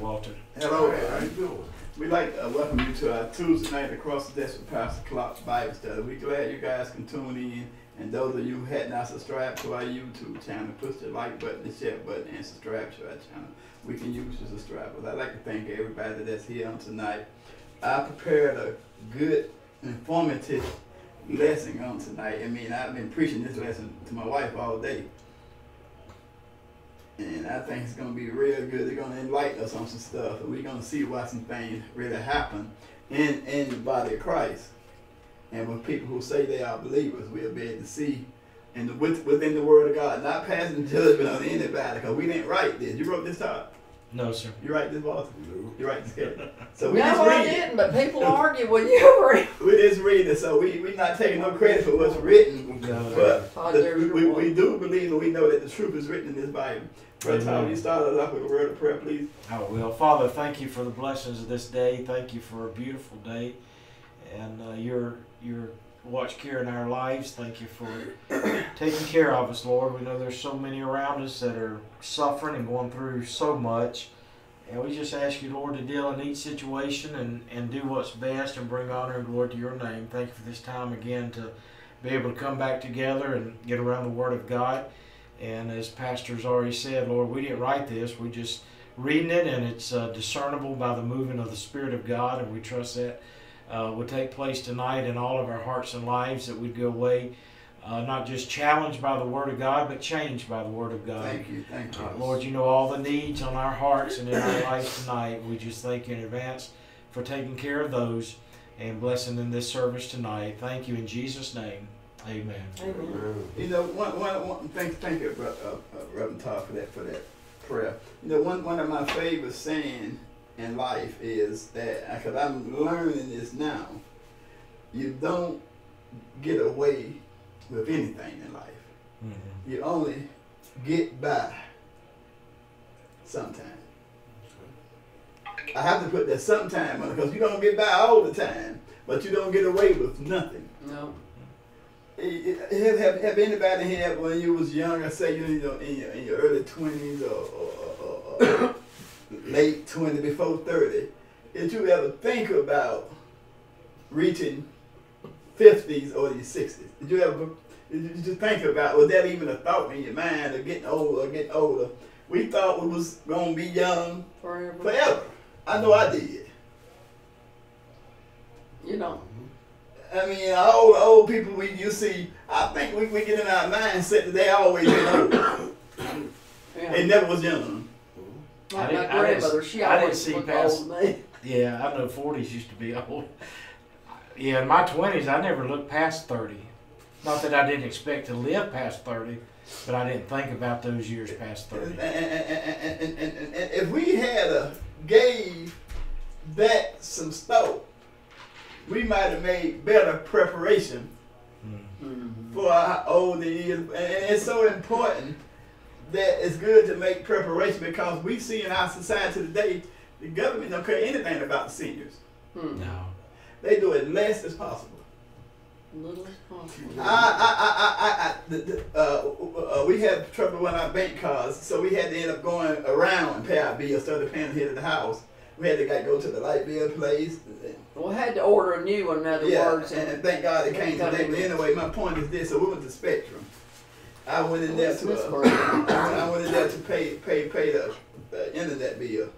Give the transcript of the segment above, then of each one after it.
Walter. Hello, how you doing? we'd like to welcome you to our Tuesday night across the desk with Pastor Clark Bible Study. We're glad you guys can tune in. And those of you who had not subscribed to our YouTube channel, push the like button, the share button, and subscribe to our channel. We can use the subscribers. I'd like to thank everybody that's here on tonight. I prepared a good, informative lesson on tonight. I mean, I've been preaching this lesson to my wife all day. And I think it's gonna be real good. They're gonna enlighten us on some stuff, and we're gonna see why some things really happen in in the body of Christ. And with people who say they are believers, we'll be able to see in the with, within the Word of God, not passing judgment on anybody, because we didn't write this. You wrote this, Todd. No, sir. You write this, Walter. No. You write this, Kevin. So we No, just read it. didn't, but people argue with you. Ray. We just read it, so we we not taking no credit for what's written. No. But the- we, we do believe and we know that the truth is written in this Bible. Brother Tom, you started us off with a word of prayer, please. I will. Father, thank you for the blessings of this day. Thank you for a beautiful day. And uh, your your watch care in our lives. Thank you for taking care of us, Lord. We know there's so many around us that are suffering and going through so much. And we just ask you, Lord, to deal in each situation and, and do what's best and bring honor and glory to your name. Thank you for this time again to be able to come back together and get around the Word of God. And as Pastor's already said, Lord, we didn't write this. We just reading it, and it's uh, discernible by the moving of the Spirit of God, and we trust that uh, will take place tonight in all of our hearts and lives. That we'd go away uh, not just challenged by the Word of God, but changed by the Word of God. Thank you, thank you. Uh, Lord, you know all the needs on our hearts and in our lives tonight. We just thank you in advance for taking care of those and blessing in this service tonight. Thank you in Jesus' name. Amen. Amen. You know, one, one, one thank, thank you, Bro- uh, uh, Reverend Todd, for that, for that prayer. You know, one, one of my favorite saying in life is that, because I'm learning this now, you don't get away with anything in life. Mhm. You only get by sometime. I have to put that sometime on it because you don't get by all the time, but you don't get away with nothing. No. Have, have, have anybody here when you was younger, say you know in your, in your early twenties or, or, or, or late twenty before thirty, did you ever think about reaching fifties or your sixties? Did you ever did you, think about was that even a thought in your mind of getting older or getting older? We thought we was gonna be young Forever. forever. I know I did. You know. I mean, all the old people we you see, I think we, we get in our mindset that they always been old. Yeah. They never was young. I Like didn't- my I didn't- grandmother, she I didn't always see looked past- old to me. Yeah, I know 40s used to be old. Yeah, in my 20s, I never looked past 30. Not that I didn't expect to live past 30, but I didn't think about those years past 30. and, and, and, and, and, and if we had a gave that some thought, we might have made better preparation Mm. Mhm. for our older years. And it's so important that it's good to make preparation because we see in our society today, the government don't care anything about the seniors. Hmm. No. They do it less as possible. Little as possible. I, I, I, I, I, the, the, uh, uh, we had trouble with our bank cards, so we had to end up going around and pay our bills instead of paying here at the house. We had to go to the light bill place. We had to order a new one, in other yeah, words. and, And thank God it came today. But anyway, my point is this: so we went to Spectrum. I went in there to, uh. I went in there to pay, pay, pay the, the internet bill.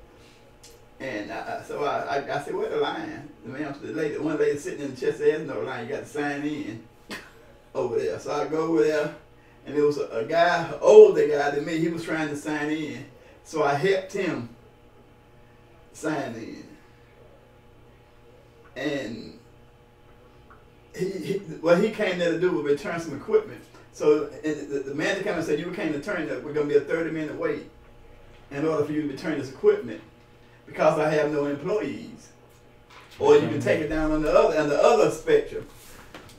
And I, so I, I, I said, where the line? The man, the lady, one lady sitting in the chest there's no line. You got to sign in over there. So I go over there, and there was a, a guy, older guy than me. He was trying to sign in, so I helped him sign in. And he, he what he came there to do was return some equipment. So the, the manager came and said, "You came to turn that we're gonna be a 30 minute wait in order for you to return this equipment because I have no employees." Or you can take it down on the other on the other spectrum,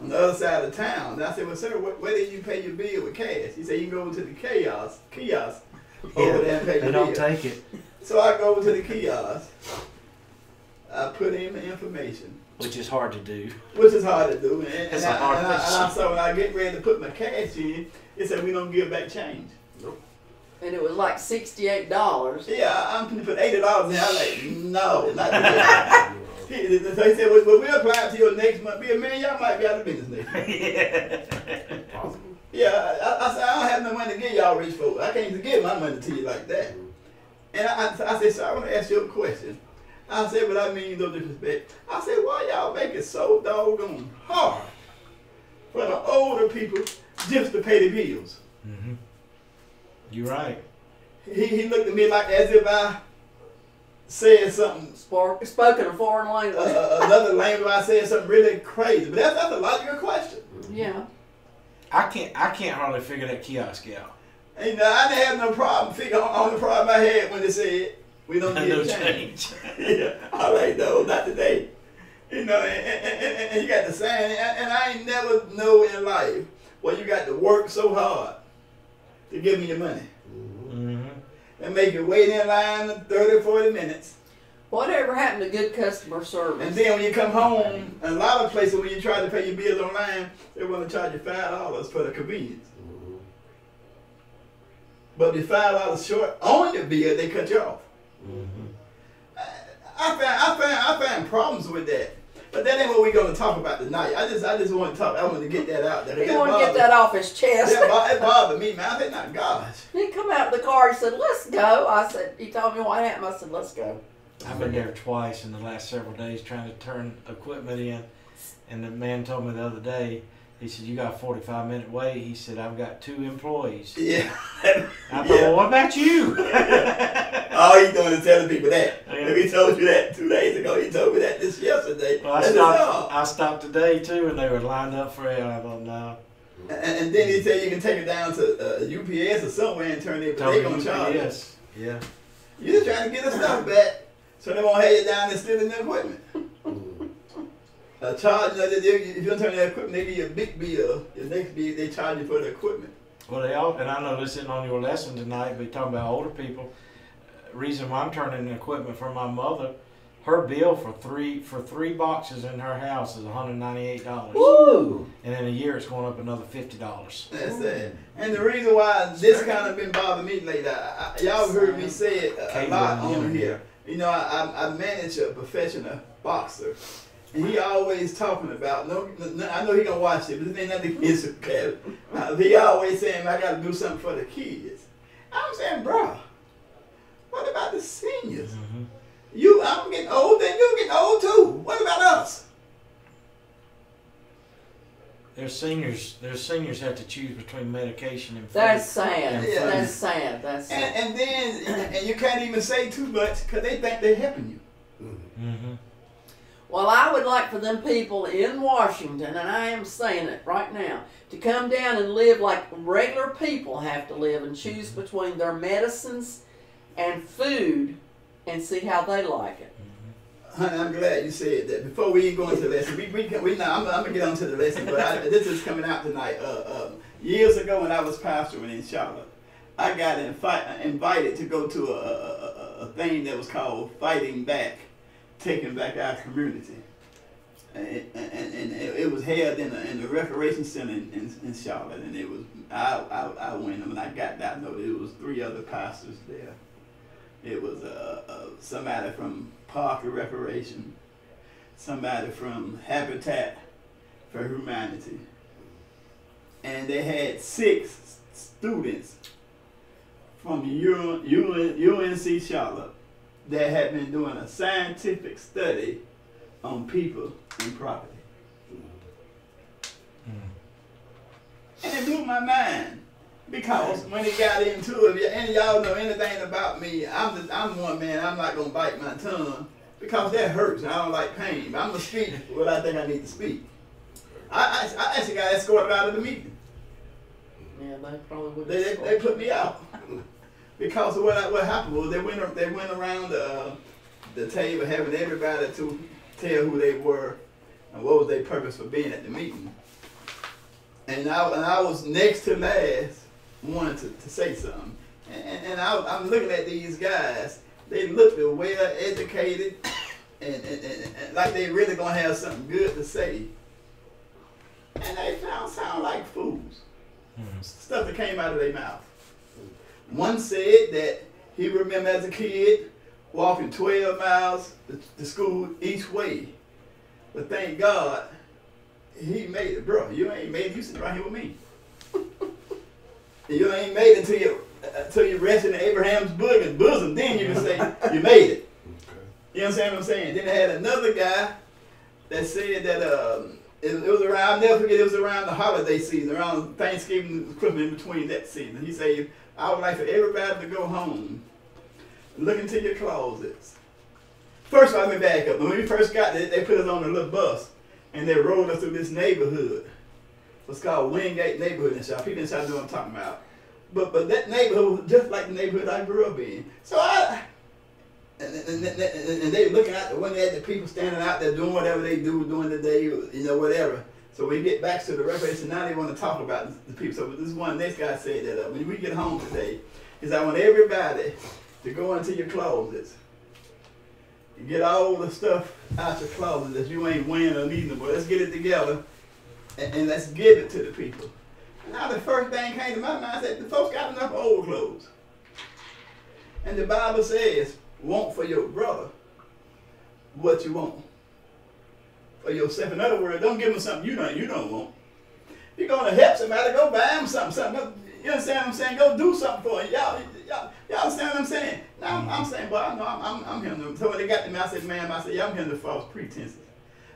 on the other side of town. And I said, "Well, sir, where, where did you pay your bill with cash?" He said, "You can go over to the kiosk, kiosk over there and pay They your don't take it, So I go over to the kiosk. I put in the information, which is hard to do. which is hard to do. And, and, It's I, a hard and, I, and I thing. saw when I get ready to put my cash in, it said we don't give back change. Nope. and it was like sixty-eight dollars. Yeah, I- I'm gonna put eighty dollars in. I'm like, no, not today. he, so he said, well, well, we'll apply to your next month. Be a man, y'all might be out of business next month. yeah. Possible. Yeah, I, I said, I don't have no money to give y'all rich folks. I can't even give my money to you like that. And I, I, I said, sir, I want to ask you a question. I said, but I mean no disrespect. I said, why y'all make it so doggone hard for the older people just to pay the bills? hmm You're right. He, he looked at me like as if I said something, Spark, spoken a foreign uh, language. uh, another language, I said something really crazy. But that's, that's a logical question. yeah. I can't. I can't hardly figure that kiosk out. And you know, I didn't have no problem. Figure on the problem I had when they said, we don't no need change. change. yeah, all right, no, not today. You know, and, and, and, and you got the saying, and, and I ain't never know in life where you got to work so hard to give me your money hmm and make you wait in line 30, 40 minutes. Whatever happened to good customer service? And then when you come home, a lot of places when you try to pay your bills online, they want to charge you five dollars for the convenience. But if five dollars short on the bill, they cut you off. hmm I found I found I found problems with that. But that ain't what we're gonna talk about tonight. I just I just want to talk. I want to get that out there. he That wanted to get that off his chest. That, bo- it bothered me, man. I said, "Not gosh." He come out of the car. He said, "Let's go." I said, "He told me what happened." I said, "Let's go." I've been there twice in the last several days trying to turn equipment in, and the man told me the other day. He said, "You got a 45 minute wait." He said, "I've got two employees." Yeah. I thought, Yeah. "Well, what about you?" All he doing is telling people that. Yeah. If he told you that two days ago, he told me that this yesterday. well, I That's stopped. I stopped today too, and they were lined up for it. And I thought, "No." And, and then he said you can take it down to uh, UPS or somewhere and turn it, but they're gonna charge you. yes. Yeah. You're just trying to get the stuff back, so they won't have you down and stealing the equipment. A charge, you know, they, they, if you don't turn the equipment, they give you a big bill. Your next bill, they charge you for the equipment. Well, they all, and I know this isn't on your lesson tonight, but talking about older people. uh, Reason why I'm turning the equipment for my mother, her bill for three for three boxes in her house is 198 dollars, Woo! and in a year it's going up another fifty dollars. That's it. And the reason why this kind of been bothering me lately, I, I, y'all heard me say it a, a lot on here. You know, I, I, I manage a professional boxer. And he always talking about, no, no, I know he gonna watch it, but this ain't nothing against him, Kevin. Uh, he always saying, I gotta do something for the kids. I'm saying, bro, what about the seniors? Mm-hmm. You, I'm getting old, and you're getting old too. What about us? There's seniors. There's seniors have to choose between medication and food. That's sad. Yeah. That's sad. That's And, sad. and then, and you can't even say too much because they think they're helping you. Mm-hmm. Well, I would like for them people in Washington, and I am saying it right now, to come down and live like regular people have to live and choose between their medicines and food and see how they like it. Honey, I'm glad you said that. Before we even go into the lesson, we, we, we now, I'm, I'm gonna get on to the lesson, but I, this is coming out tonight. Uh, um, years ago, when I was pastoring in Charlotte, I got invi- invited to go to a, a, a thing that was called Fighting Back, Taking Back Our Community. And, it- and, and it, was held in the, in the Recreation Center in, in, in Charlotte, and it was I, I, I went and when I got that note, it was three other pastors there. It was uh, uh, somebody from Park and Recreation, somebody from Habitat for Humanity, and they had six students from U- U- UNC Charlotte that had been doing a scientific study on people and property. Hmm. And it blew my mind because when it got into it, and y'all know anything about me, I'm just, I'm one man. I'm not gonna bite my tongue because that hurts. and I don't like pain. But I'm gonna speak what I think I need to speak. I, I, I actually got escorted out of the meeting. Yeah, they probably would. They, they, they put me out because of what what happened was they went they went around uh, the table having everybody to tell who they were and what was their purpose for being at the meeting. And I, and I was next to last one to, to say something. And, and, and I, I'm looking at these guys. They looked well educated and, and, and, and like they really gonna have something good to say. And they sound, sound like fools stuff that came out of their mouth. One said that he remember as a kid walking 12 miles to, school each way. But thank God, he made it, bro. You ain't made it. You sitting right here with me. you ain't made it till you until you rest in Abraham's bosom. bosom. Then you can say you made it. Okay. You understand what I'm saying? Then they had another guy that said that um, it, it was around. I'll never forget. It was around the holiday season, around Thanksgiving, Christmas, in between that season. He said, "I would like for everybody to go home, look into your closets." First, of let me back up. When we first got there, they put us on a little bus, and they rode us through this neighborhood. What's called Wingate neighborhood and South. People in South know what I'm talking about. But but that neighborhood was just like the neighborhood I grew up in. So I and, and, and, and they looking out the window at the people standing out there doing whatever they do during the day, you know, whatever. So we get back to the revelation. Now they want to talk about the people. So this one, this guy said that uh, when we get home today, is I want everybody to go into your closets. and Get all the stuff out your closet that you ain't wearing or needing, but let's get it together and, and let's give it to the people. Now the first thing came to my mind, I said, the folks got enough old clothes. And the Bible says, want for your brother what you want for yourself. In other words, don't give them something you don't you don't want. You're gonna help somebody, go buy them something. something. You understand what I'm saying? Go do something for them. Y'all, y'all, y'all understand what I'm saying? Now I'm, I'm saying, but I know I'm, I'm, I'm him. So when they got to me, I said, ma'am, I said, yeah, I'm here to false pretenses.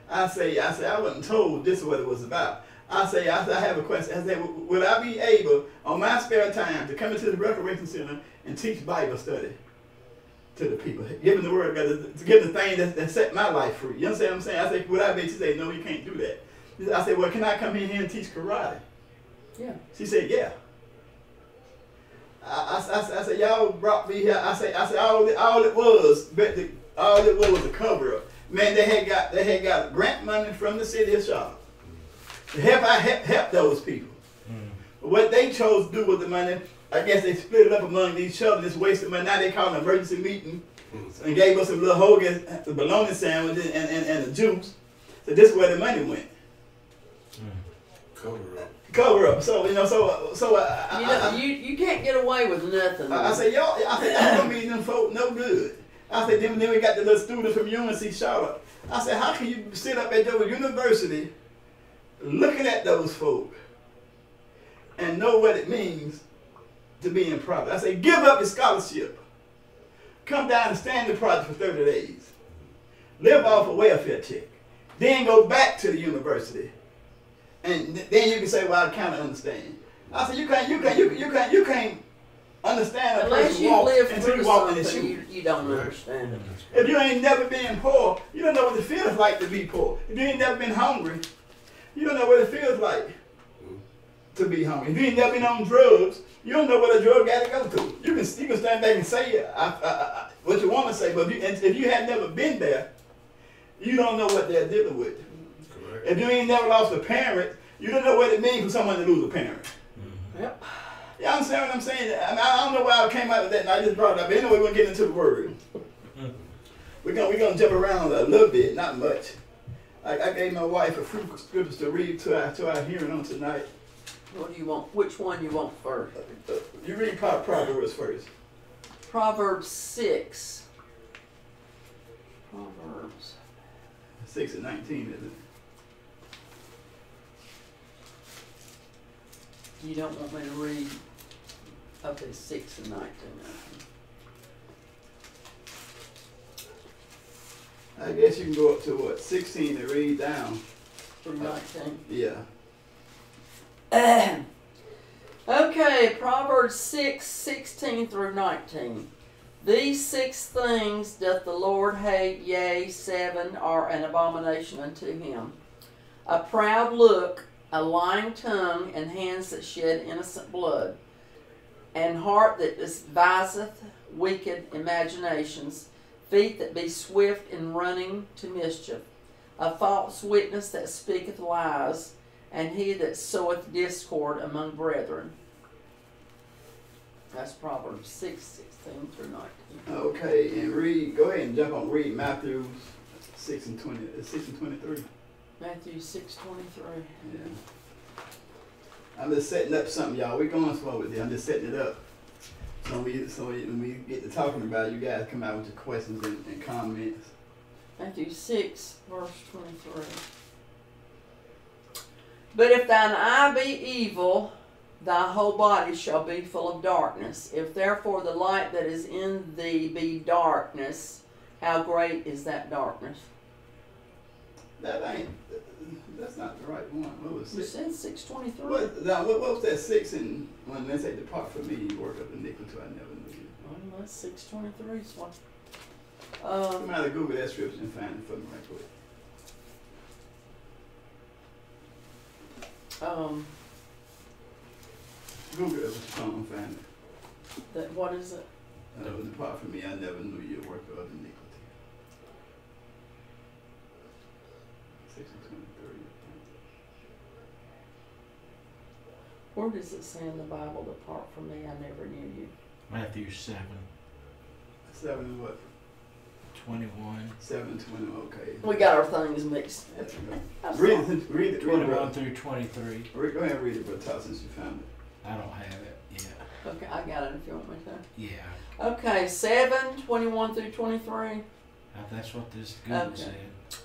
I say, I say, I wasn't told this is what it was about. I say, I, say, I have a question. I say, would I be able, on my spare time, to come into the Recreation Center and teach Bible study to the people, giving the word, of God, to give the thing that, that set my life free? You understand what I'm saying? I say, would I be able to say, no, you can't do that? I said, well, can I come in here and teach karate? Yeah. She said, yeah. I, I, I, I said, y'all brought me here. I said, I said, all, it- all it was, but the, all it was was a cover up. Man, they had got they had got grant money from the city of Charlotte to help I help, help those people. But what they chose to do with the money, I guess they split it up among each other. Just wasted money. Now they call an emergency meeting and gave us a little hoagie, the bologna sandwich, and, and, and a juice. So this is where the money went. Cover up. Cover up. So you know, so so uh, I, You I- I- you, you can't get away with nothing. I, I said, y'all, I said, y'all don't mean them folk no good. I said, then, then we got the little student from UNC Charlotte. I said, how can you sit up at your university looking at those folk and know what it means to be in project? I say, give up your scholarship. Come down and stand the project for 30 days. Live off a welfare check. Then go back to the university. And th- then you can say, well, I kind of understand. I said, you can't, you can't, you, you can't, you can't understand a Unless person you walk live until through you walk in something, shoes. you, you don't understand it. If you ain't never been poor, you don't know what it feels like to be poor. If you ain't never been hungry, you don't know what it feels like to be hungry. If you ain't never been on drugs, you don't know what a drug addict go through. You can you can stand back and say I, I, I, what you want to say, but if you, and if you have never been there, you don't know what they're dealing with. Correct. If you ain't never lost a parent, you don't know what it means for someone to lose a parent. Mm-hmm. Yep. You understand what I'm saying? I, mean, I don't know why I came out with that and I just brought it up. But anyway, we're going to get into the word. Mm-hmm. We're going we're gonna jump around a little bit, not much. I, I gave my wife a few scriptures to read to our, to our hearing on tonight. What do you want? Which one you want first? Uh, You read Proverbs first. Proverbs 6. Proverbs. 6 and 19, is it? You don't want me to read up to 6 and 19. I guess you can go up to what, 16 to read down. From 19. Yeah. okay, Proverbs 6, 16 through 19. These six things doth the Lord hate, yea, seven are an abomination unto him. A proud look, a lying tongue, and hands that shed innocent blood, and heart that deviseth wicked imaginations, feet that be swift in running to mischief, a false witness that speaketh lies, and he that soweth discord among brethren. That's Proverbs 6, 16 through 19. Okay, and read, go ahead and jump on, read Matthew 6 and 20, uh, 6 and 23. Matthew 6, 23. Yeah. I'm just setting up something, y'all. We're going slow with this. I'm just setting it up. So we, so we, when we get to talking about it, you guys come out with your questions and, and comments. Matthew 6, verse 23. But if thine eye be evil, thy whole body shall be full of darkness. If therefore the light that is in thee be darkness, how great is that darkness? That ain't, that's not the right one. What was You six? said 623. What, now, what, what was that six and when they say depart from me, you work up iniquity, I never knew you. Well, that's 623 is what. Um, Come out of Google that scripture and find it for me right quick. Um, Google it with your phone and find it. that, what is it? Uh, depart from me, I never knew you, work of iniquity. Six and. Where does it say in the Bible, depart from me, I never knew you? Matthew 7, Seven and what? 21. Seven and okay. We got our things mixed. That's good. I'm Read it, read it, read it, 21 through 23. Read- Go ahead and read it, but brother, Todd, since you found it. I don't have it. Yeah. Okay, I got it if you want me to. Yeah. Okay, 7, 21 through 23. Uh, That's what this Google Okay. said.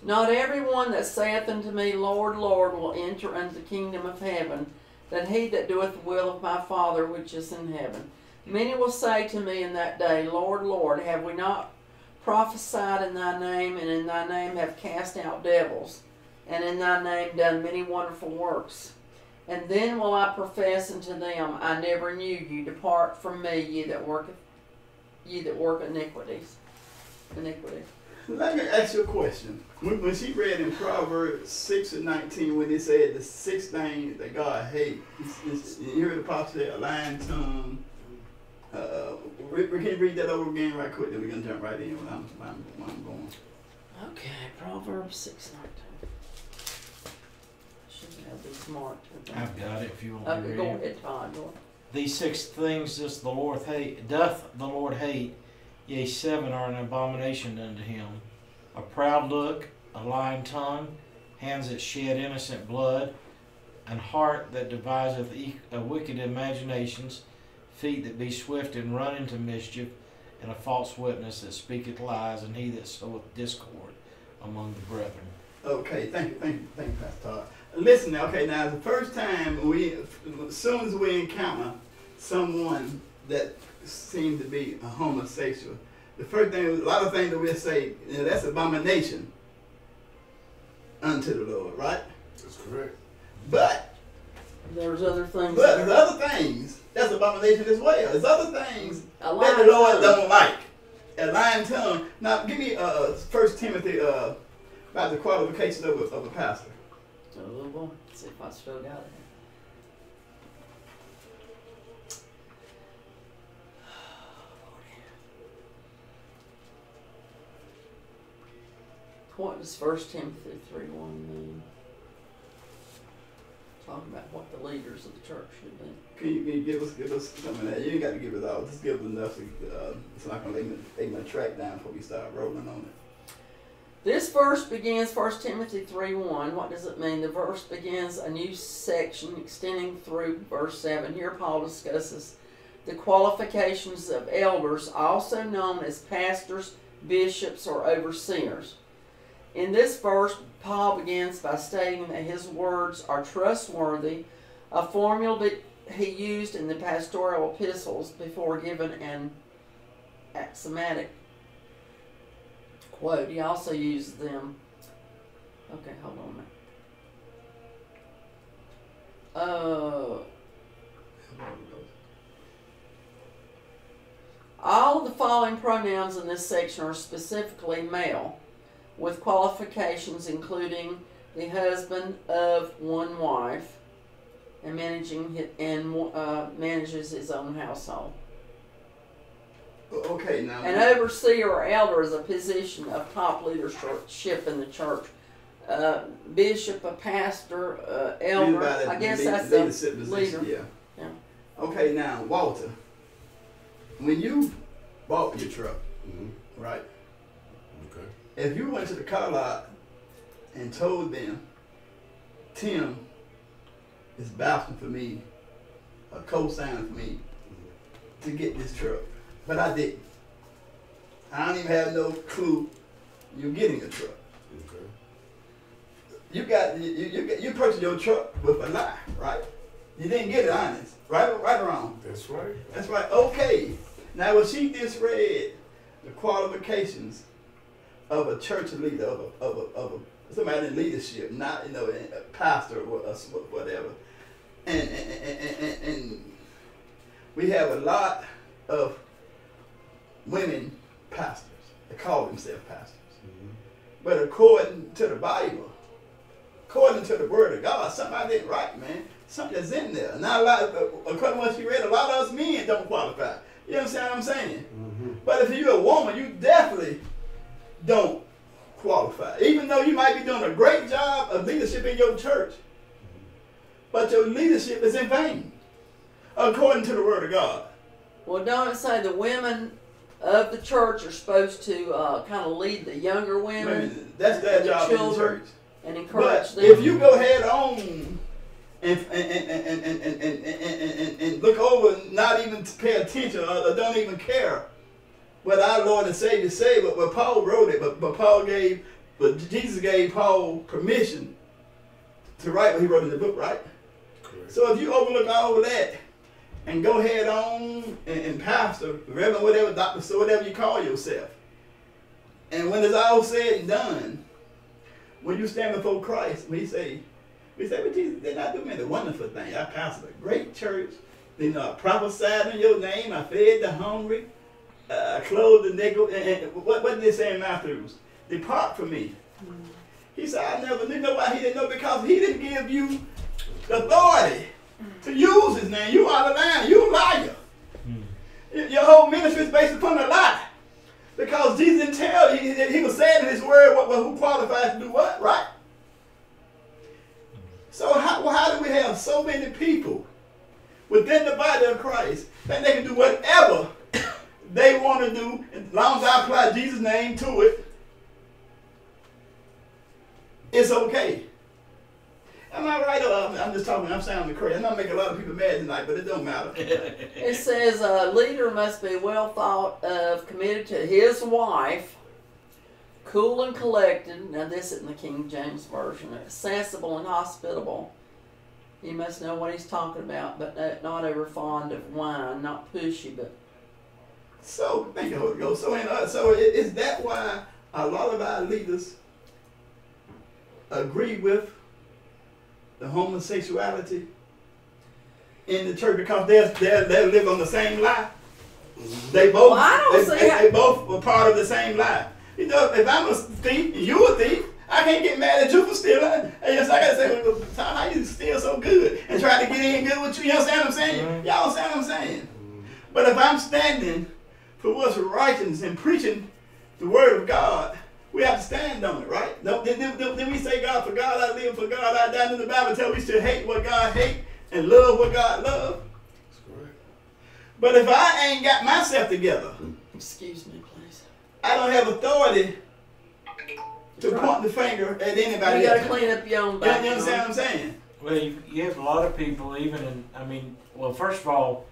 Not everyone that saith unto me, Lord, Lord, will enter into the kingdom of heaven, but he that doeth the will of my Father which is in heaven. Many will say to me in that day, Lord, Lord, have we not prophesied in thy name, and in thy name have cast out devils, and in thy name done many wonderful works? And then will I profess unto them, I never knew you. Depart from me, ye that work, ye that work iniquities. Iniquity. Let me ask you a question. When, she read in Proverbs 6 and 19, when it said the six things that God hates, you heard the prophet say a lying tongue. Uh, re- re- can you read that over again right quick? Then we're going to jump right in when I'm, when I'm, when I'm going. Okay, Proverbs six nineteen. Should have these marked. I've got it if you want me Okay, to go read it. ahead, Todd, go. These six things doth the Lord hate, doth the Lord hate, yea, seven are an abomination unto him. A proud look, a lying tongue, hands that shed innocent blood, an heart that deviseth e- uh, wicked imaginations, feet that be swift and run into mischief, and a false witness that speaketh lies, and he that soweth discord among the brethren. Okay, thank you, thank you, thank you, Pastor Todd. Listen, now, okay, now the first time we, as soon as we encounter someone that seems to be a homosexual, the first thing, a lot of things that we'll say, you know, that's abomination unto the Lord, right? That's correct. But, There's other things. but there's other things that's abomination as well. There's other things that the Lord tongue. don't like. A lying tongue. Now, give me uh First Timothy uh about the qualifications of a, of a pastor. Oh, boy. Let's see if I still got it. What does First Timothy three one mean? Talking about what the leaders of the church should be. Can you, can you give us give us some of that? You ain't got to give it all. Just give us enough. So, uh, it's not gonna lay my track down before we start rolling on it. This verse begins 1 Timothy 3 1. What does it mean? The verse begins a new section extending through verse 7. Here, Paul discusses the qualifications of elders, also known as pastors, bishops, or overseers. In this verse, Paul begins by stating that his words are trustworthy, a formula that he used in the pastoral epistles before giving an axiomatic quote. He also uses them. Okay, hold on a minute. Uh, all the following pronouns in this section are specifically male, with qualifications including the husband of one wife and managing hi- and uh, manages his own household. Okay, now. An overseer or elder is a position of top leadership in the church. Uh, bishop, a pastor, uh, elder. I guess that's the leadership position, leader. Yeah. Yeah. Okay, now Walter, when you bought your truck, Mm-hmm. right? If you went to the car lot and told them, Tim is bouncing for me, a co-signing for me, to get this truck, but I didn't. I don't even have no clue you're getting a truck. Okay. You got you you, you, purchased your truck with a lie, right? You didn't get it honest, right? or- Right or wrong? That's right. That's right. Okay. Now, when she just read the qualifications of a church leader, of a, of a, of a somebody in leadership, not you know a pastor or a- whatever, and and, and, and, and we have a lot of women pastors. They call themselves pastors, Mhm. but according to the Bible, according to the Word of God, somebody didn't write, man. Something's in there. Not a lot. According to what you read, a lot of us men don't qualify. You understand what I'm saying? Mhm. But if you're a woman, you definitely don't qualify. Even though you might be doing a great job of leadership in your church, but your leadership is in vain, according to the Word of God. Well, don't it say the women of the church are supposed to uh, kind of lead the younger women Women, that's their the job in the church. and encourage But them? if you go head on and and and and and and, and, and, look over, and not even pay attention or don't even care what our Lord and Savior say, but, but Paul wrote it, but, but Paul gave, but Jesus gave Paul permission to write what he wrote in the book, right? Correct. So if you overlook all that and go head on and, and pastor, reverend, whatever, doctor, so whatever you call yourself, and when it's all said and done, when you stand before Christ, we say, we say, but Jesus did not do many wonderful things. I pastored a great church. You know, I prophesied in your name. I fed the hungry. Uh, clothed the naked. And, and what, what did they say in Matthew? Depart from me. Hmm. He said, I never knew. You know why he didn't know? Because he didn't give you the authority to use his name. You are the line. You a liar. Hmm. Y- Your whole ministry is based upon a lie. Because Jesus didn't tell he, he was saying in his word what, what who qualifies to do what, right? Hmm. So how, well, how do we have so many people within the body of Christ that they can do whatever they want to do as long as I apply Jesus' name to it? It's okay. Am I right? Or I'm, just talking. I'm sounding crazy. I'm not making a lot of people mad tonight, but it don't matter. It says a leader must be well thought of, committed to his wife, cool and collected. Now this is in the King James version. Sensible and hospitable. He must know what he's talking about, but not- over fond of wine, not pushy, but So thank you, Holy Ghost. So, in, uh, so i- is that why a lot of our leaders agree with the homosexuality in the church because they they they live on the same lie? They both Well, I don't they, see they, they both were part of the same lie. You know, if I'm a thief and you a thief, I can't get mad at you for stealing. And yes, I gotta say, well, Tom, how you steal so good and try to get in good with you? You understand what I'm saying? Y'all understand what I'm saying? But if I'm standing for what's righteous and preaching the word of God, we have to stand on it, right? No, did, did, did, did we say God for God I live, for God I die? In the Bible tell we should hate what God hate and love what God love. That's correct. But if I ain't got myself together, excuse me, please. I don't have authority to right. point the finger at anybody You gotta clean up your own You, back. you understand what I'm saying? Well, you, you have a lot of people, even in, I mean, well, first of all, the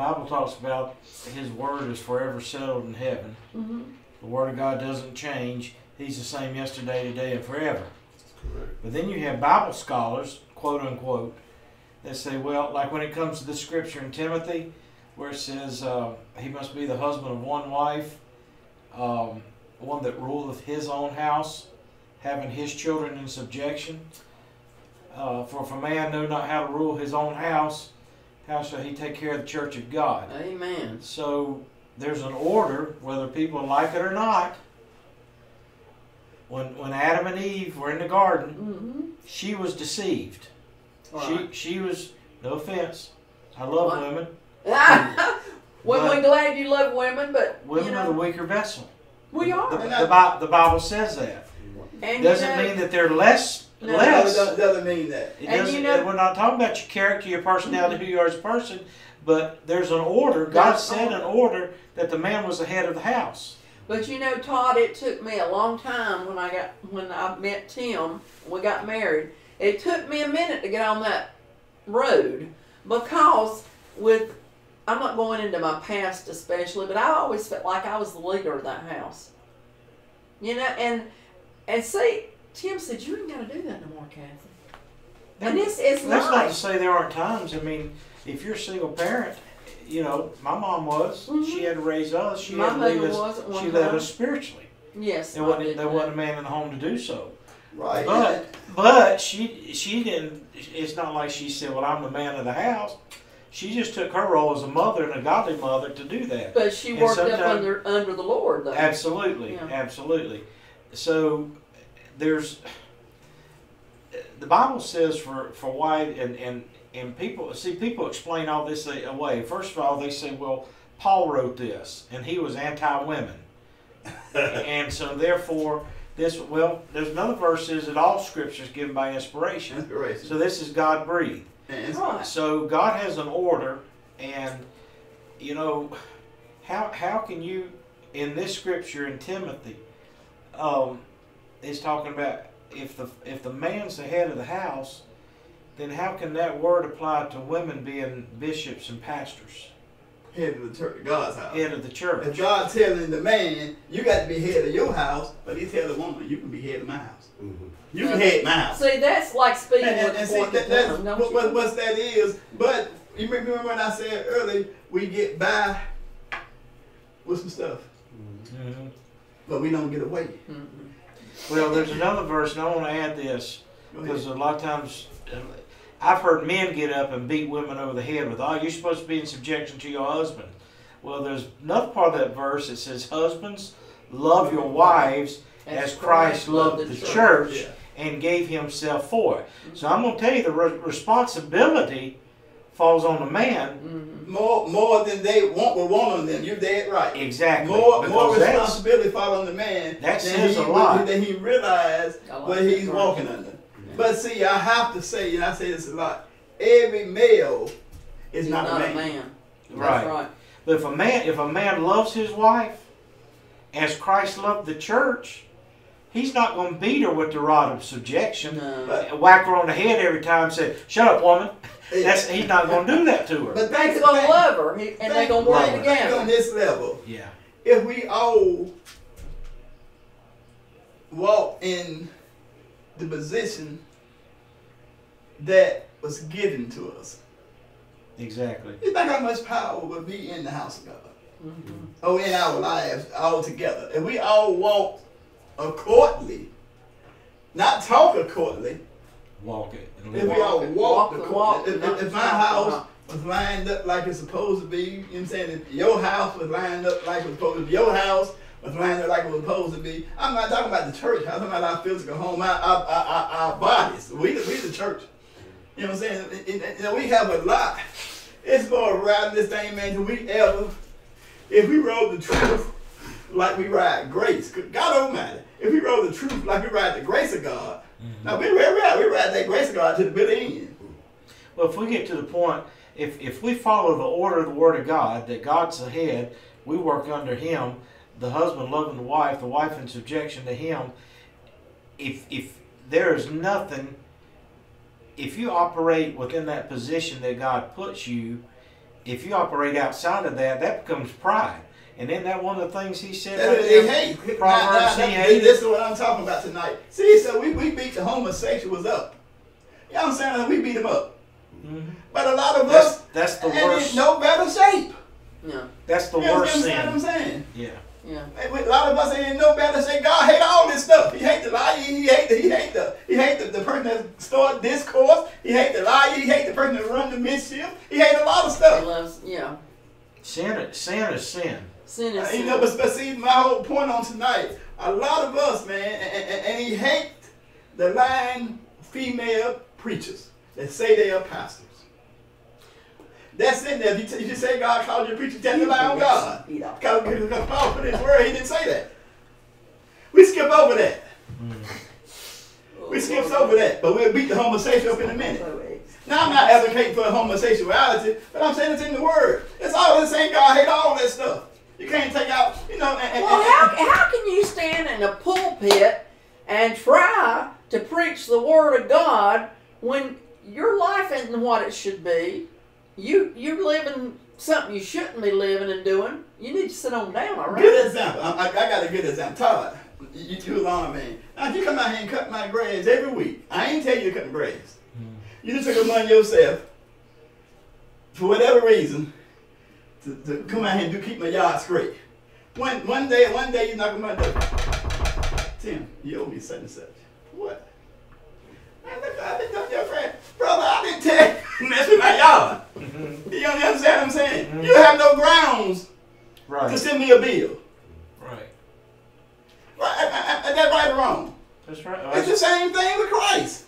Bible talks about His Word is forever settled in heaven. hmm The Word of God doesn't change. He's the same yesterday, today, and forever. That's correct. But then you have Bible scholars, quote unquote, that say, well, like when it comes to the scripture in Timothy, where it says uh, he must be the husband of one wife, um, one that ruleth his own house, having his children in subjection. Uh, for if a man know not how to rule his own house, how shall he take care of the church of God? Amen. So there's an order, whether people like it or not. When when Adam and Eve were in the garden, hmm she was deceived. Right. She she was no offense. I love What? women. well, we're glad you love women, but Women you are the know, weaker vessel. we The, are. And the, the Bible says that. And Doesn't you know, mean that they're less No, No, less. it doesn't, doesn't mean that. It And doesn't, you know- we're not talking about your character, your personality, who you are as a person, but there's an order. God There's set an order that the man was the head of the house. But you know, Todd, it took me a long time when I got when I met Tim. We got married. It took me a minute to get on that road because with I'm not going into my past especially, but I always felt like I was the leader of that house. You know, and and see, Tim said you ain't got to do that no more, Kathy. And it's it's That's not to say there aren't times. I mean, if you're a single parent, you know, my mom was. Mhm. She had to raise us. She My had to lead mother us. was at one She led us spiritually. Yes, There wasn't there wasn't a man in the home to do so. Right. But but she she didn't. It's not like she said, "Well, I'm the man of the house." She just took her role as a mother and a godly mother to do that. But she worked up under under the Lord though. Absolutely, Yeah. absolutely. So there's the Bible says for for why and and and people see people explain all this away. First of all, they say, well, Paul wrote this and he was anti-women, and so therefore this well, there's another verse says that all Scripture is given by inspiration. Inspiration. So this is God breathed. And- Right. So God has an order, and you know, how how can you in this scripture in Timothy, um, it's talking about if the if the man's the head of the house, then how can that word apply to women being bishops and pastors, head of the church, God's house. head of the church? If God telling the man, you got to be head of your house, but he tell the woman, you can be head of my house. Mm-hmm. You can head my house. See, that's like speaking And, and, with and the see, that, that's tongue, what, what, what that is. But you remember when I said earlier, we get by with some stuff, Mhm. but we don't get away. Mhm. Well, there's another verse, and I want to add this. Because a lot of times, uh, I've heard men get up and beat women over the head with, "Oh, you're supposed to be in subjection to your husband." Well, there's another part of that verse that says, "Husbands, love your wives as Christ loved the church Yeah. and gave Himself for it." So I'm going to tell you, the re- responsibility falls on the man. Mhm. More, more than they want would want on them. You're dead right. Exactly. More, more because that's responsibility fall on the man That than says he, a lot. than he realized what he's walking under. But see, I have to say, and I say this a lot, every male is not, not a man. right. That's right. But if a man, if a man loves his wife as Christ loved the church, he's not going to beat her with the rod of subjection. No. Whack her on the head every time and say, "Shut up, woman." That's he's not going to do that to her. But They're gonna think- love her, and they're gonna work think- think together. on this level. yeah, If we all walk in the position that was given to us, exactly. you think how much power would be in the house of God? Mhm. Oh, in our lives all together. If we all walk accordingly, not talk accordingly, Walk it. And if live we all Walk it. walk, Walk the walk, if, if, if my talk the house was lined up like it's supposed to be, you know what I'm saying? If your house was lined up like it was supposed to be, your house was lined up like it was supposed to be. I'm not talking about the church house, I'm talking about our physical home, our, our, our, our, our bodies. We, the- we the church. You know what I'm saying? And- and- and, you we have a lot. It's going around this thing, man, till we ever, if we rode the truth like we ride grace, God Almighty, if we rode the truth like we ride the grace of God, Mm-hmm. now we, we, ride, we ride that grace of God to the bitter end. Well, if we get to the point, if if we follow the order of the Word of God, that God's the head, we work under Him. The husband loving the wife, the wife in subjection to Him. If if there is nothing, if you operate within that position that God puts you, if you operate outside of that, that becomes pride. And isn't that one of the things He said? That right they there? hate. Proverbs, Now, he now, hated. This is what I'm talking about tonight. See, so we, we beat the homosexuals up. You know what I'm saying? We beat them up. Mhm. But a lot of That's us that's the ain't in worst. no better shape. Yeah, That's the you know worst what I'm saying? Yeah. yeah. A lot of us ain't in no better shape. God hate all this stuff. He hate the liar. He hate the he hate the he hate the, the person that start discourse. He hate the liar. He hate the person that run the mischief. He hate a lot of stuff. He stuff. loves, yeah. Sin, sin is sin. Sin is sin. You know, but, but see, my whole point on tonight, a lot of us, man, and, and, and he hate the lying female preachers that say they are pastors. That's in there. If you, if you say God called you a preacher, tell the lie on God. Because Paul put in his word, he didn't say that. We skip over that. We oh, skip over that, but we'll beat the homosexual up in a minute. Now I'm not advocating for homosexuality, but I'm saying it's in the word. It's all the same. God hate all that stuff. You can't take out, you know. And, Well, and- how, how can you stand in a pulpit and try to preach the word of God when your life isn't what it should be? You you're living something you shouldn't be living and doing, you need to sit on down, all right? Good example. I, I, I got a good example. Todd, you, you lawn man. Now, if you come out here and cut my grass every week, I ain't tell you to cut grass. You just took a money yourself, for whatever reason, to, to come out here and do keep my yard straight. One one day, one day you knock on my door. Tim, you owe me such and such. What? Man, look, I've been talking to your friend. Brother, I didn't tell you mess with my yard. Mm-hmm. You understand what I'm saying? You have no grounds right. to send me a bill. Right. Right, is that right or wrong? That's right. It's the same thing with Christ.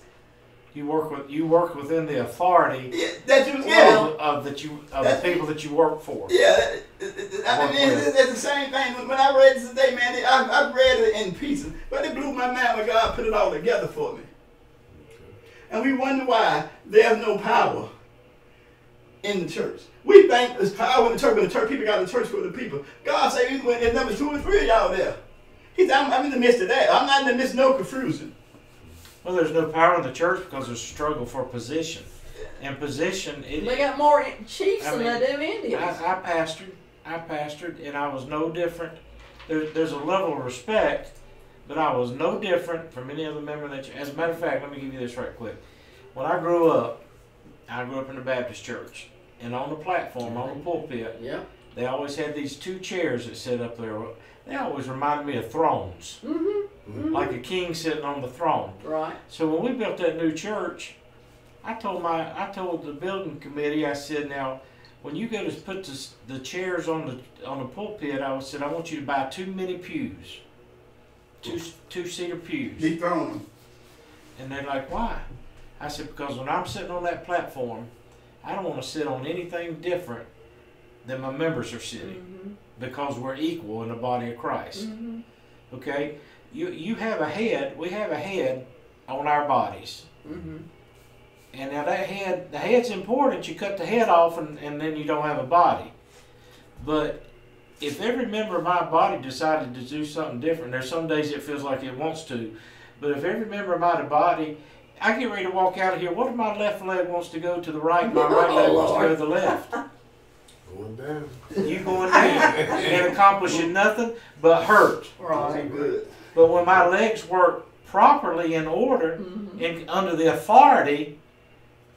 You work with you work within the authority Yeah, that you of, of that you of the people that you work for. Yeah, that- I mean, it's, it's the same thing. When I read this today, man, it- I, I read it in pieces, but it blew my mind when God put it all together for me. And we wonder why there's no power in the church. We think there's power in the church, but the church people got the church for the people. God said, "Even when there's number two or three of y'all there." He said, I'm, I'm in the midst of that. I'm not in the midst of no confusion. Well, there's no power in the church because there's a struggle for position, and position. It, They got more chiefs I than mean, they do Indians. I, I pastored, I pastored, and I was no different. There, there's a level of respect, but I was no different from any other member that. You, as a matter of fact, let me give you this right quick. When I grew up, I grew up in a Baptist church, and on the platform, on the pulpit, yeah. they always had these two chairs that sit up there. They always reminded me of thrones, Mm-hmm. like a king sitting on the throne. Right. So when we built that new church, I told my I told the building committee, I said, now when you go to put the, the chairs on the on the pulpit, I said I want you to buy two mini pews, two two seater pews. Dethrone them. And they're like, why? I said because when I'm sitting on that platform, I don't want to sit on anything different than my members are sitting Mm-hmm. Because we're equal in the body of Christ. Mm-hmm. Okay, you you have a head. We have a head on our bodies. Mm-hmm. And now that head, the head's important. You cut the head off, and, and then you don't have a body. But if every member of my body decided to do something different, there's some days it feels like it wants to. But if every member of my body, I get ready to walk out of here. What if my left leg wants to go to the right, my right leg wants to go to the left? Going down. You going down and accomplishing nothing but hurt. Right. Good. But when my legs work properly in order, Mm-hmm. and under the authority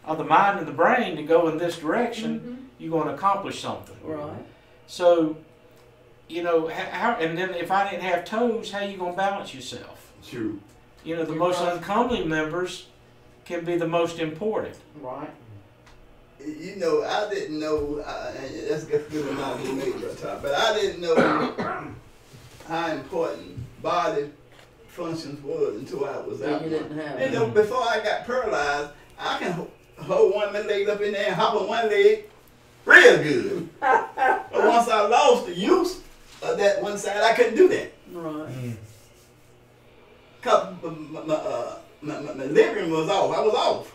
of the mind and the brain to go in this direction, you're going to accomplish something. Mm-hmm. Right. So, you know, how, and then if I didn't have toes, how you going to balance yourself? True. You know, the You're most right. uncomely members can be the most important. Right. You know, I didn't know. Uh, that's that's good enough to me, but but I didn't know how important body functions was until I was out. you didn't have You know, before I got paralyzed, I can hold one of my legs up in there and hop on one leg real good. but once I lost the use of that one side, I couldn't do that. Right. Cause my, my, uh, my, my, my living was off. I was off.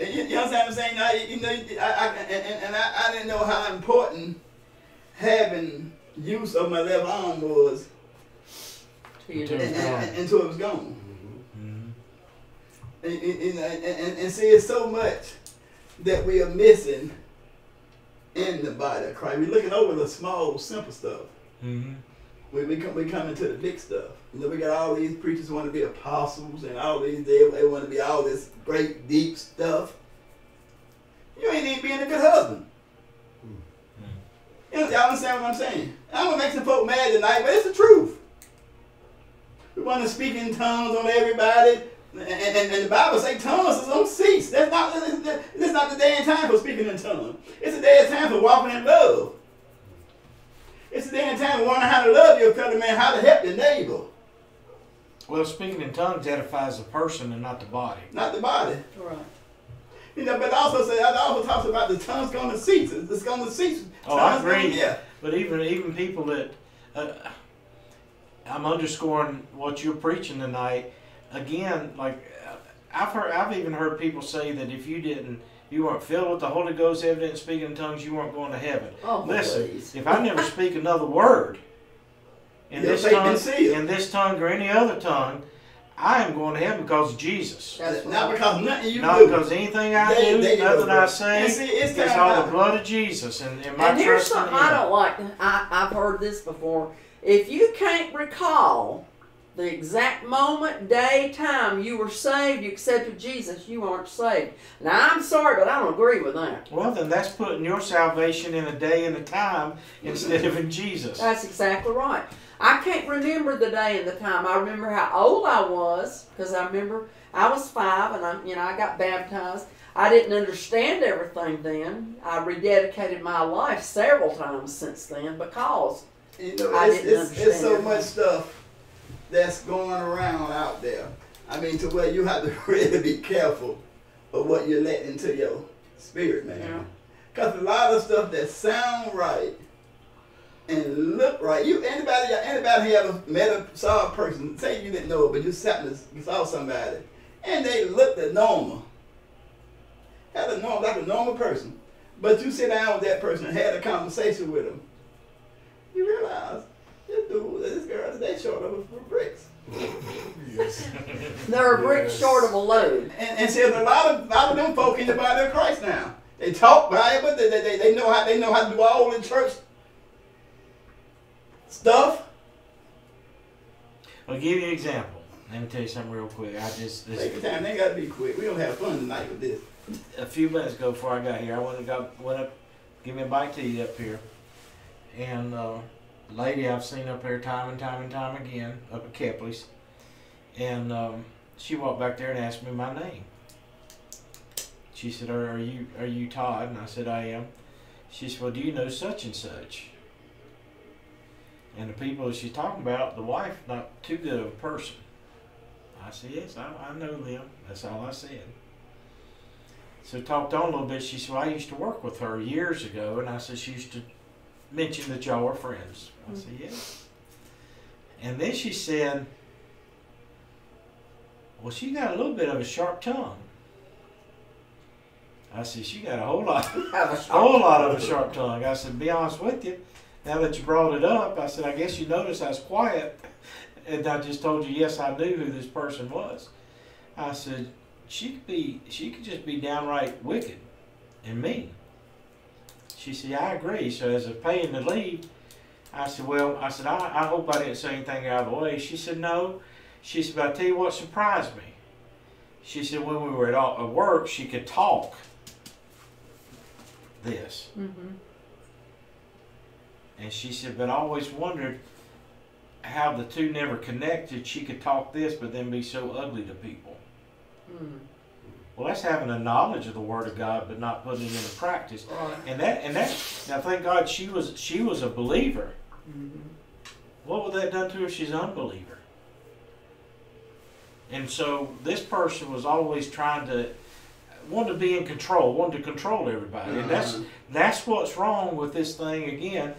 And you, know what I'm saying? I, you know, I, I, and, and and I, I didn't know how important having use of my left arm was Until and, didn't it's have and, and, until it was gone. Mm-hmm. And, and, and, and, and see, it's so much that we are missing in the body of Christ. We're looking over the small, simple stuff. Mm-hmm. We, we, come, we come into the big stuff. You know, we got all these preachers want to be apostles and all these, they, they want to be all this great, deep stuff. You ain't even being a good husband. Hmm. You know, y'all understand what I'm saying? I'm going to make some folk mad tonight, but it's the truth. We want to speak in tongues on everybody. And, and, and the Bible say tongues is on cease. That's not, that's not the day and time for speaking in tongues. It's the day and time for walking in love. It's the day and time for learning how to love your fellow man, how to help your neighbor, Well, speaking in tongues edifies the person and not the body. not the body. Right. You know, but it also say, it also talks about the tongue's going to cease. It's going to cease. Oh, I Tongue's gonna- agree. yeah. But even even people that uh, I'm underscoring what you're preaching tonight. Again, like uh, I've heard, I've even heard people say that if you didn't, you weren't filled with the Holy Ghost, evident speaking in tongues, you weren't going to heaven. Oh, Listen, please. if I never speak another word in Your this tongue, sealed. in this tongue or any other tongue, I am going to heaven because of Jesus. That's Not right. because nothing you Not do. because anything I There- do, there you go, nothing. I say, see, it's it's all out. the blood of Jesus and, and my And here's trust in something I don't like. I, I've heard this before. If you can't recall the exact moment, day, time you were saved, you accepted Jesus, you aren't saved. Now, I'm sorry, but I don't agree with that. Well, then that's putting your salvation in a day and a time instead of in Jesus. That's exactly right. I can't remember the day and the time. I remember how old I was because I remember I was five and I, you know, I got baptized. I didn't understand everything then. I rededicated my life several times since then because You know, I it's, didn't it's, it's so understand much stuff that's going around out there. I mean, to where you have to really be careful of what you let into your spirit, man. Because a lot of stuff that sound right and look right. You anybody anybody here ever met a saw a person? Say you didn't know it, but you sat and you saw somebody, and they looked at normal, had a normal like a normal person, but you sit down with that person and had a conversation with them. You realize this dude, this girl, they short of for bricks. Yes. they're a brick Yes. short of a load. And, and see, a lot of lot of them folk in the body of Christ now. They talk Bible, they, they, they, they know how they know how to do all the church stuff. I'll give you an example. Let me tell you something real quick. I just Take your time, they gotta be quick. We don't have fun tonight with this. a few minutes ago before I got here, I went and got went up, give me a bite to eat up here, and uh, lady I've seen up here time and time and time again up at Kepley's, and um, she walked back there and asked me my name. She said, "Are are you are you Todd?" And I said, "I am." She said, "Well, do you know such and such?" And the people that she's talking about, the wife, not too good of a person. I said, "Yes, I, I know them." That's all I said. So talked on a little bit. She said, well, I used to work with her years ago, and I said she used to mention that y'all were friends. I said, mm-hmm. yeah. And then she said, well, she got a little bit of a sharp tongue. I said, she got a whole lot, a a whole lot of a sharp tongue. I said, be honest with you. Now that you brought it up, I said, I guess you noticed I was quiet, and I just told you, yes, I knew who this person was. I said, she could be she could just be downright wicked and mean. She said, I agree. So as a paying to leave, I said, Well, I said, I, I hope I didn't say anything out of the way. She said, No. She said, But I tell you what surprised me. She said when we were at, all, at work, she could talk this. Mm-hmm. And she said, but I always wondered how the two never connected. She could talk this, but then be so ugly to people. Mm. Well, that's having a knowledge of the Word of God, but not putting it into practice. Right. And that, and that, now thank God she was, she was a believer. Mm-hmm. What would that done to her if she's an unbeliever? And so this person was always trying to, wanted to be in control, wanted to control everybody. And that's, Uh-huh. that's what's wrong with this thing again,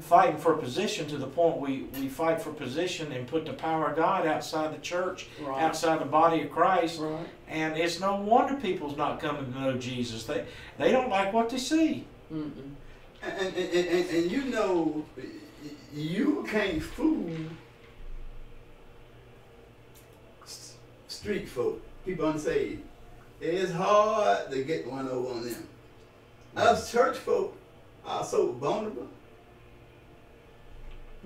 fighting for position to the point we, we fight for position and put the power of God outside the church, Right. outside the body of Christ. Right. And it's no wonder people's not coming to know Jesus. They they don't like what they see. Mm-mm. And, and, and, and, and you know, you can't fool street folk, people unsaved. It's hard to get one over on them. Us church folk are so vulnerable.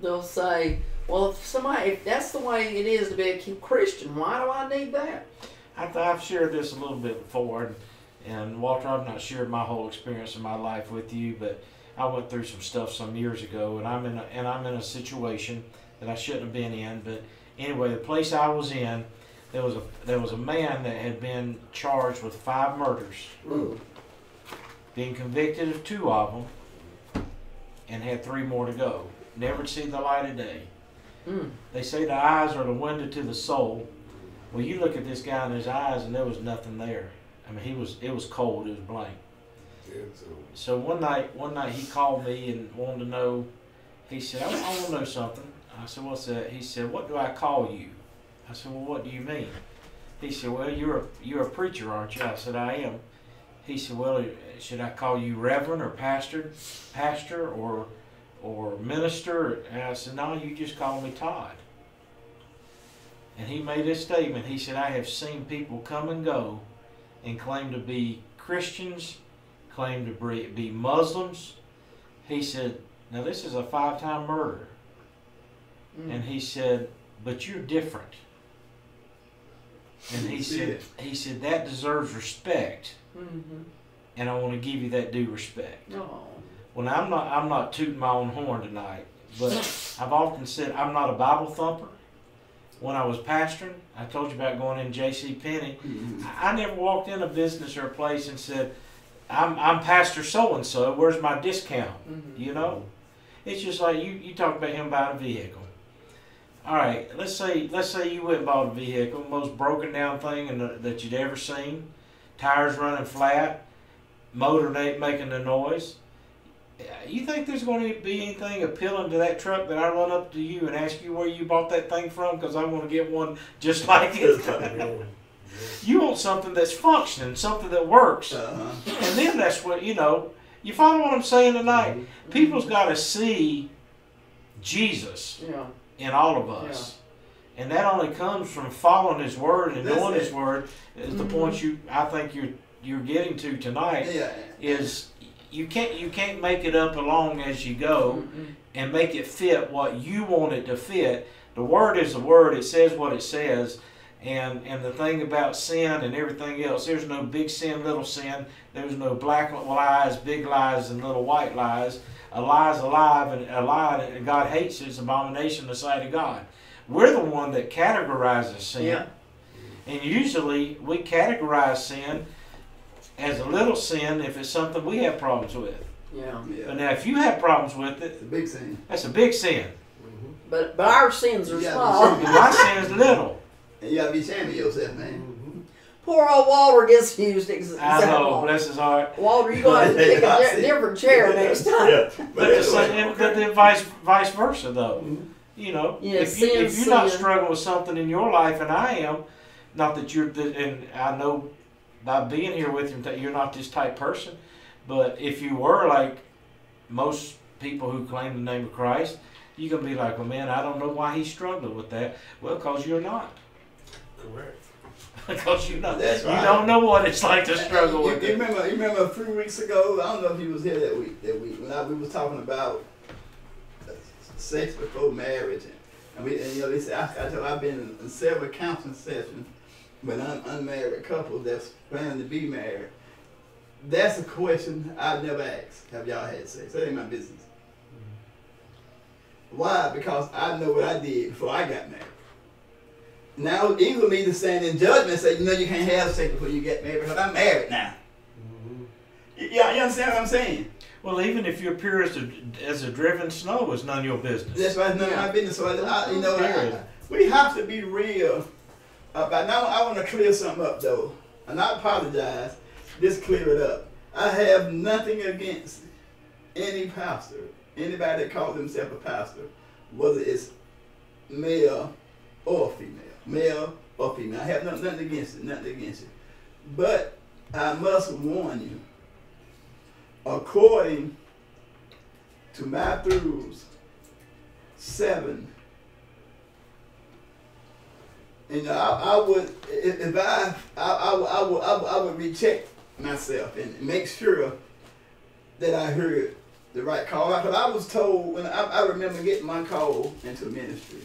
They'll say, "Well, if somebody, if that's the way it is to be a Christian, why do I need that?" I th- I've shared this a little bit before, and, and Walter, I've not shared my whole experience in my life with you, but I went through some stuff some years ago, and I'm in a, and I'm in a situation that I shouldn't have been in. But anyway, the place I was in, there was a there was a man that had been charged with five murders, Ooh. being convicted of two of them, and had three more to go. Never see the light of day. Mm. They say the eyes are the window to the soul. Well, you look at this guy in his eyes, and there was nothing there. I mean, he was it was cold, it was blank. Dead. So one night, one night he called me and wanted to know. He said, "I, I want to know something." I said, "What's that?" He said, "What do I call you?" I said, "Well, what do you mean?" He said, "Well, you're a you're a preacher, aren't you?" I said, "I am." He said, "Well, should I call you Reverend or Pastor, Pastor or or Minister?" And I said, "No, you just call me Todd." And he made a statement. He said, I have seen people come and go and claim to be Christians, claim to be- be Muslims. He said, Now, this is a five time murder. Mm. And he said, But you're different. And he said, he said that deserves respect, Mhm. and I want to give you that due respect. Oh. Well, now I'm not I'm not tooting my own horn tonight, but I've often said I'm not a Bible thumper. When I was pastoring, I told you about going in J.C. Penney. Mhm. I never walked in a business or a place and said, "I'm I'm Pastor so and so. Where's my discount?" Mhm. You know, it's just like you you talk about him buying a vehicle. All right, let's say let's say you went and bought a vehicle, most broken down thing in the, that you'd ever seen, tires running flat, motor not making the noise. Uh, You think there's going to be anything appealing to that truck that I run up to you and ask you where you bought that thing from because I want to get one just like it? you want something that's functioning, something that works. Uh-huh. And then that's what, you know, you follow what I'm saying tonight? Mm-hmm. People's got to see Jesus Yeah. in all of us. And that only comes from following His Word and That's knowing His it. Word. Is the Mhm. point you I think you're you're getting to tonight Yeah. is you can't you can't make it up along as you go Mhm. and make it fit what you want it to fit. The Word is the Word; it says what it says. And and the thing about sin and everything else, there's no big sin, little sin. There's no black lies, big lies, and little white lies. A lie's alive, and a lie that God hates is abomination in the sight of God. We're the one that categorizes sin, Yeah. and usually we categorize sin as a little sin if it's something we have problems with. Yeah. Yeah. But now, if you have problems with it, It's a big sin. that's a big sin. But but our sins are Yeah, small. but my sin is little. And you gotta be ashamed of yourself, man. Poor old Walter gets used ex- I know, bless his heart. Walter, you gonna have to pick a I di- different chair next time. Yeah. But the anyway, same, but then vice vice versa though. Mhm. You know, Yeah, if you sin, if you're not sin. struggling with something in your life, and I am, not that you're, that, and I know by being here with you that you're not this type person, but if you were like most people who claim the name of Christ, you can be like, well, man, I don't know why he's struggling with that. Well, cause you're not. Correct. Because you know, That's you right. don't know what it's like to struggle you, with you it. remember, you remember a few weeks ago, I don't know if you was here that week, that week, when I, we was talking about uh, sex before marriage. And, and we, and you know, they said, I, I told, I've been in several counseling sessions with un, unmarried couples that's planning to be married. That's a question I've never asked. Have y'all had sex? That ain't my business. Mm-hmm. Why? Because I know what I did before I got married. Now for me to stand in judgment and say, you know, you can't have sex before you get married because I'm married now. Mm-hmm. You, you understand what I'm saying? Well, even if you're pure as a, as a driven snow, it's none of your business. That's it's none of my business. So I, I, you know, I- we have to be real about. Now I want to clear something up though, and I apologize. Just clear it up. I have nothing against any pastor, anybody that calls himself a pastor, whether it's male or female, male or female. I have nothing, nothing against it, nothing against it. But I must warn you, according to Matthew's 7, you know, I, I would, if I, I, I, would- I, would, I, would, I would recheck myself and make sure that I heard the right call. Because I was told, when I, I remember getting my call into ministry,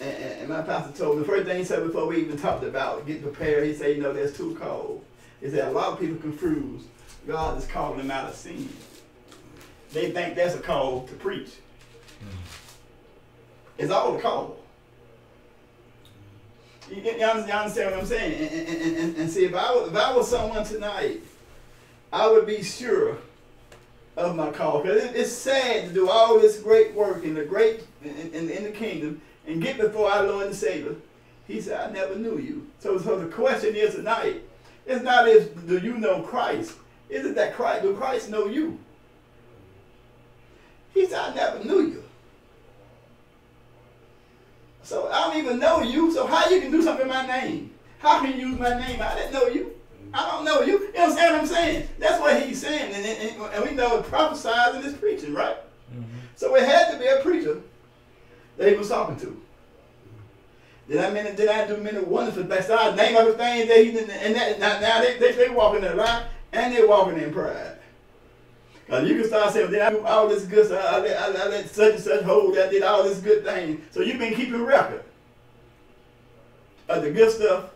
and, and, my pastor told me, the first thing he said before we even talked about getting prepared, he said, you know, there's two calls. He said, a lot of people confuse God is calling them out of sin. They think that's a call to preach. Hmm. It's all a call. You, you, understand, what I'm saying? And, and, and, and, and see, if I, was, if I was someone tonight, I would be sure of my call. Because it, it's sad to do all this great work in the great in, in, in the kingdom and get before our Lord and Savior. He said, I never knew you. So, so the question is tonight, it's not if do you know Christ. Is it that Christ, do Christ know you? He said, I never knew you. So I don't even know you. So how you can do something in my name? How can you use my name? I didn't know you. I don't know you. You understand what I'm saying? That's what he's saying. And, and, and we know prophesizing is preaching, right? Mhm. So it had to be a preacher that he was talking to. Did I many, did I do many wonderful things? Start name other things that he didn't, and that, now, now they, they, they walking in lie and they walking in pride. Cause you can start saying, did I do all this good stuff? I let, I, I let such and such hold that did all this good thing. So you've been keeping record of the good stuff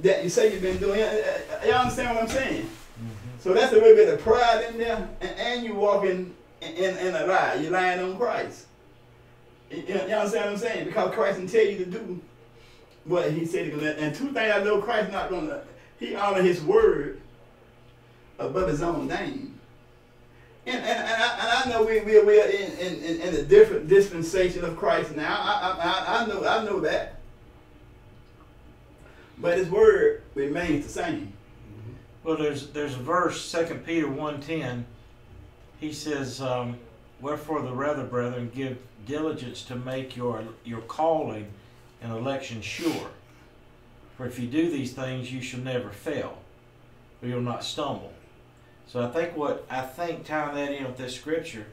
that you say you've been doing. Uh, uh, Y'all understand what I'm saying? So that's a little bit of pride in there, and, and you walking in, in, in a lie. You're lying on Christ. You, you understand what I'm saying? Because Christ didn't tell you to do what He said. And two things I know Christ not gonna. He honor His word above His own name. And, and, and, I, and I know we, we, we are in, in, in, a different dispensation of Christ now. I, I, I, know I know that. But His word remains the same. Well, there's there's a verse, Second Peter one ten. He says, um, "Wherefore the rather, brethren, give diligence to make your your calling and election sure. For if you do these things, you shall never fail, or you'll not stumble." So I think what I think tying that in with this scripture.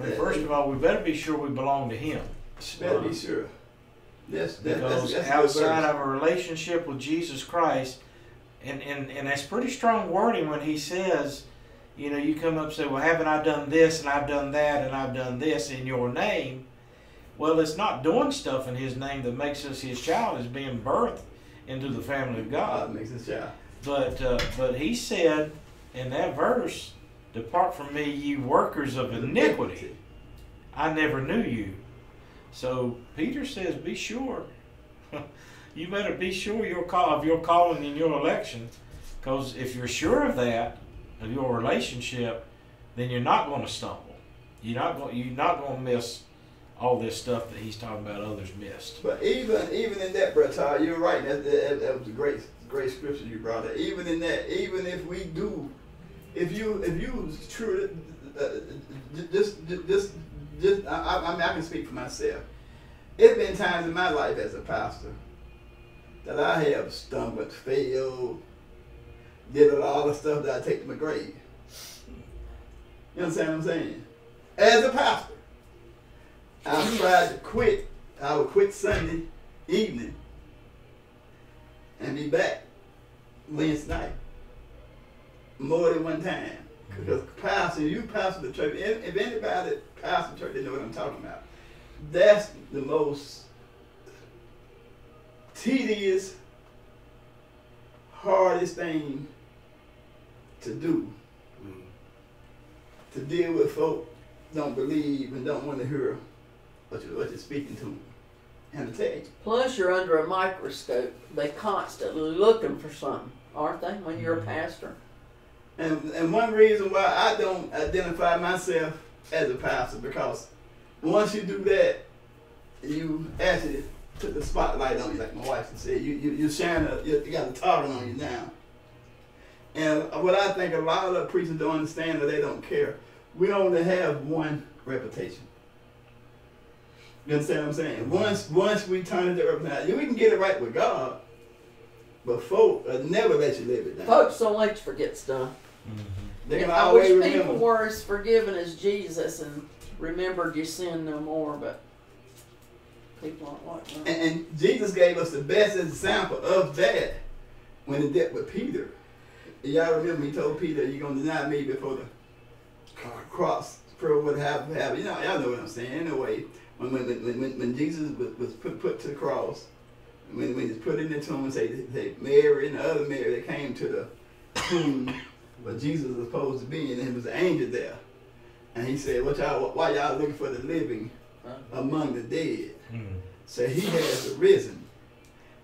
I mean, first of all, we better be sure we belong to Him. Better be sure. That's, that, because that's good outside of a relationship with Jesus Christ, and, and, and that's pretty strong wording when he says, you know, you come up and say, well, haven't I done this and I've done that and I've done this in your name? Well, it's not doing stuff in his name that makes us his child, it's being birthed into the family of God. God makes us child. But uh, but he said in that verse, Depart from me, ye workers of iniquity. I never knew you. So Peter says, Be sure. you better be sure your call of your calling and your election. Because if you're sure of that, of your relationship, then you're not going to stumble. You're not going you're not going to miss all this stuff that he's talking about others missed. But even even in that, brother, you're right. That, that, that was a great great scripture you brought up. Even in that, even if we do, if you if you true, uh, just just I, I- I mean I can speak for myself. It's been times in my life as a pastor that I have stumbled, failed, did a lot of stuff that I take to my grave. You understand what I'm saying? As a pastor. I tried to quit. I would quit Sunday evening and be back Wednesday night. More than one time. Because pastor, you pastor the church. If, if anybody pastor the church, they know what I'm talking about. That's the most tedious, hardest thing to do. To deal with folk don't believe and don't want to hear what you're, what you're speaking to them. And to tell you. Plus, you're under a microscope. They constantly looking for something, aren't they? When you're a Mhm. pastor. And, and one reason why I don't identify myself as a pastor because once you do that, you actually put the spotlight on you, like my wife said. You you you shine a, you, got a target on you now. And what I think a lot of the preachers don't understand or they don't care, we only have one reputation. You understand what I'm saying? Once once we turn it to reputation, we can get it right with God, but folk uh, never let you live it down. Folks don't like to forget stuff. Mm-hmm. They can I always wish people were as forgiving as Jesus and remembered your sin no more, but people aren't like that. And, and Jesus gave us the best example of that when he dealt with Peter. Y'all remember he told Peter, "You're gonna deny me before the cross, for what have have." You know, y'all know what I'm saying. Anyway, when when when, when, when Jesus was, was put put to the cross, when when he was put in the tomb, and say, say Mary and the other Mary that came to the tomb where Jesus was supposed to be, and there was an angel there, and he said, "What y'all? Why y'all looking for the living among the dead?" Hmm. So he has arisen.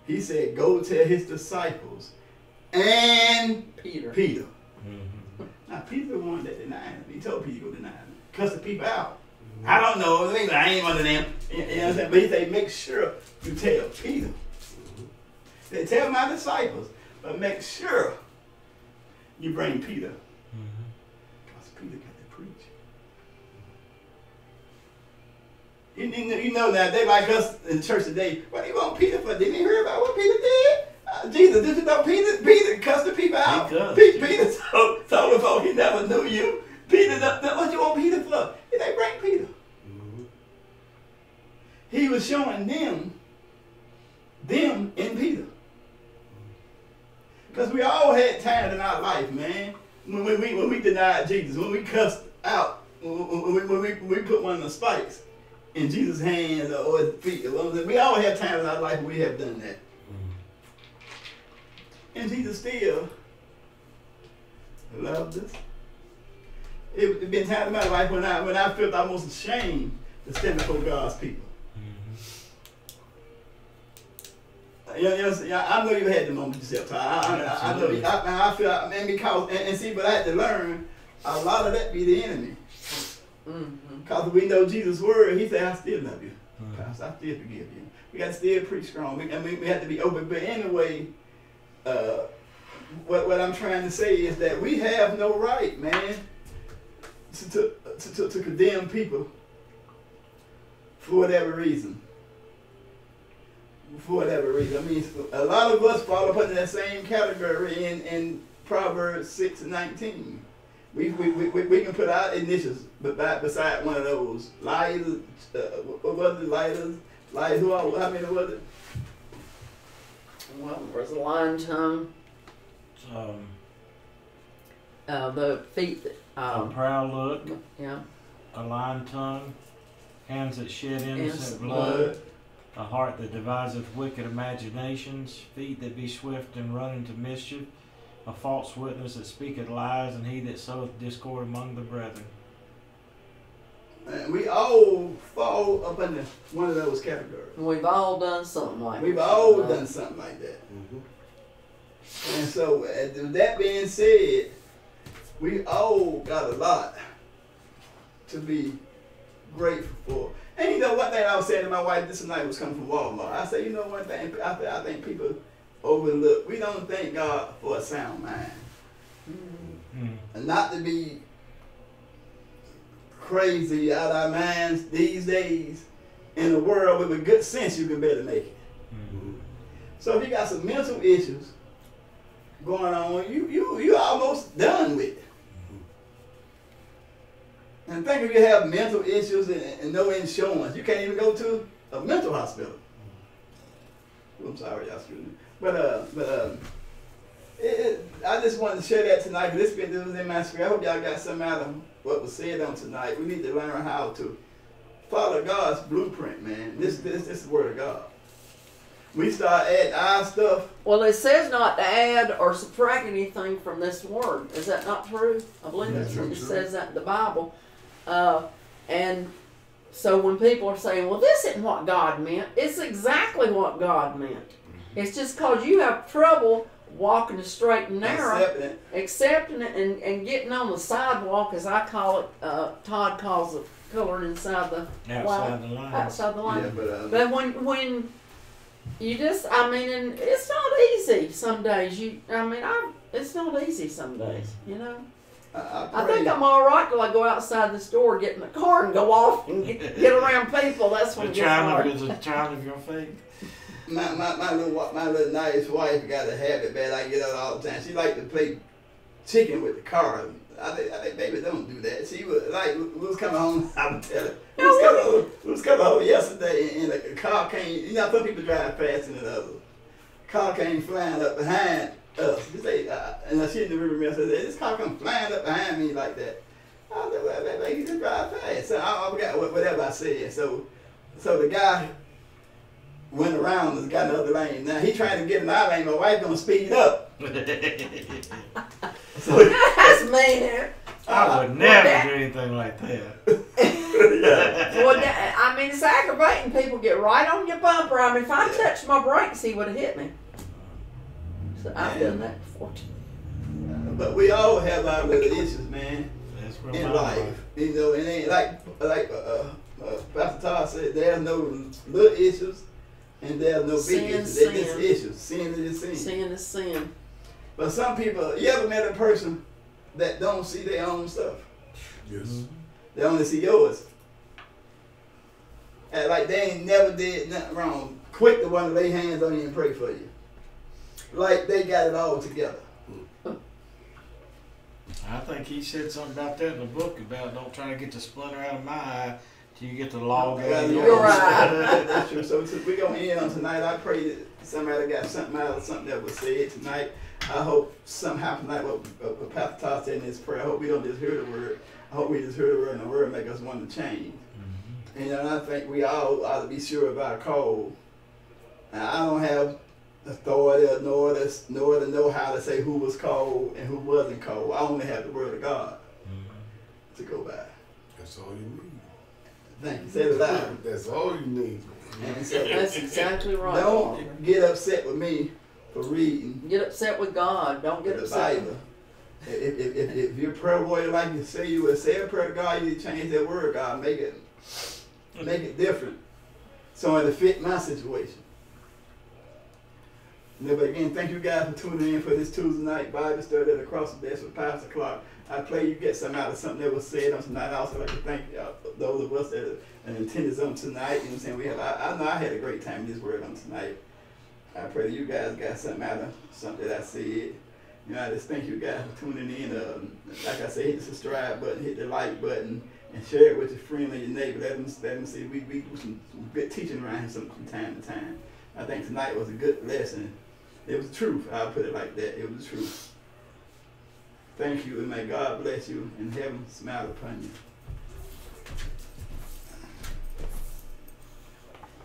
He said, Go tell his disciples and Peter. Peter. Hmm. Now, Peter the one that denied him. He told Peter to go deny him. Cuss the people out. Hmm. I don't know. I, mean, I ain't one of them. You know what I'm saying? But he said, Make sure you tell Peter. They tell my disciples, but make sure you bring Peter. Because Peter got to preach. You, you know- you know that they like us in church today. What do you want Peter for? Didn't you hear about what Peter did? Uh, Jesus, did you know Peter? Peter cussed the people out. cussed. Pe- Peter told, told the folk he never knew you. Peter, what you want Peter for? He said, bring Peter. He was showing them them in Peter. Because we all had times in our life, man, when we, when we denied Jesus, when we cussed out, when we, when we, when we put one of the spikes in Jesus' hands or his feet. We all have times in our life we have done that. Mm-hmm. And Jesus still loved us. It, it been times in my life when I when I felt almost ashamed to stand before God's people. You know, you know, yeah, I know you had the moment yourself. I, I, I, I know. You, I, I feel, and because, and, and, see, but I had to learn a lot of that be the enemy. Because mm-hmm. we know Jesus' word, He said, "I still love you, mm-hmm. I still forgive you." We got to still pretty strong. We, I mean, we have to be open. But anyway, uh, what what I'm trying to say is that we have no right, man, to to, to, to condemn people for whatever reason for whatever reason. I mean, a lot of us fall up under that same category in, in Proverbs 6 and 19. We, we, we, we can put our initials beside one of those. Liars, uh, what was it? Lighters? Liars, who are, how many was it? Well, there's a lion tongue. Um, uh, the feet. Um, a proud look. Yeah. A lying tongue. Hands that shed innocent blood. blood a heart that deviseth wicked imaginations, feet that be swift and run into mischief, a false witness that speaketh lies, and he that soweth discord among the brethren. And we all fall up under one of those categories. We've all done something like We've all done something like that. Mm-hmm. And so, that being said, we all got a lot to be grateful for. And you know one thing I was saying to my wife this night was coming from Walmart. I said, you know one thing I, I think people overlook. We don't thank God for a sound mind. Mm-hmm. And not to be crazy out of our minds these days in a world with a good sense you can better make it. Mm-hmm. So if you got some mental issues going on, you you you almost done with it. And think if you have mental issues and, and, no insurance, you can't even go to a mental hospital. I'm sorry, y'all excuse me. But uh, but um, it, it, I just wanted to share that tonight. This been this was in my script. I hope y'all got some out of what was said on tonight. We need to learn how to follow God's blueprint, man. This this this is the word of God. We start adding our stuff. Well, it says not to add or subtract anything from this word. Is that not true? I believe that's it says that in the Bible. Uh, and so when people are saying, well, this isn't what God meant, it's exactly what God meant. Mm-hmm. It's just because you have trouble walking the straight and narrow, accepting it, accepting it and, and getting on the sidewalk, as I call it, uh, Todd calls it coloring inside the outside line, the line. Outside the line. Yeah, but, um, but when when you just, I mean, and it's not easy some days. You, I mean, I, it's not easy some days, you know. I, I think I'm all right till I go outside the store, get in the car, and go off and get, get around people. That's when the it gets hard. Is a child of your faith. My, my, my little my little nice wife got a habit, man. I get out all the time. She like to play chicken with the car. I think, I think, baby, don't do that. She was like, we was coming home. I would tell her. We was coming home, we was coming home yesterday, and, and a car came. You know, some people drive faster than others. Car came flying up behind us. You say, uh, and she in the river mirror said, this car come flying up behind me like that. I said, well, man, man, you just drive fast. So I, I forgot whatever I said. So, so the guy went around and got in the other lane. Now he trying to get in my lane. My wife gonna speed it up. so, That's man. I would never that, do anything like that. yeah. Well, that, I mean, it's aggravating. People get right on your bumper. I mean, if I touched my brakes, he would have hit me. So I've done that before. But we all have our little issues, man, in life. You know, and ain't like like uh, uh, uh, Pastor Todd said, there's no little issues and there's no big issues. Sin. They're just issues. Sin is sin. Sin is sin. But some people, you ever met a person that don't see their own stuff? Yes. Mm-hmm. They only see yours. And like they ain't never did nothing wrong. Quick to want to lay hands on you and pray for you like they got it all together. I think he said something about that in the book about don't try to get the splinter out of my eye till you get the log Well, in. yeah, You're right. That's true. So t- we're gonna end on tonight. I pray that somebody got something out of something that was said tonight. I hope somehow tonight what, what what Pastor Todd said in his prayer. I hope we don't just hear the word. I hope we just hear the word and the word make us want to change. Mhm. And I think we all ought to be sure of our call. Now, I don't have authority or nor to, nor to know how to say who was called and who wasn't called. I only have the word of God Mhm. to go by. That's all you need. Thank you. Say it loud. That's all you need. And so, That's exactly right. Don't get upset with me for reading Get upset with God. Don't get upset. Bible. If, if, if, if you're a prayer warrior like you say you would say a prayer to God, you change that word, God. Make it make it different. So it to fit my situation. But again, thank you guys for tuning in for this Tuesday night Bible study at Across the Desk with Pastor Clark. I pray you get something out of something that was said on tonight. I also like to thank uh, those of us that are in on tonight. You know what I'm saying? We have, I, I know I had a great time with this word on tonight. I pray that you guys got something out of something that I said. You know, I just thank you guys for tuning in. Um, like I said, hit the subscribe button, hit the like button, and share it with your friend and your neighbor. Let them, let them see we, we do some, good teaching around here some, from time to time. I think tonight was a good lesson. It was truth. I'll put it like that. It was truth. Thank you, and may God bless you, and heaven smile upon you.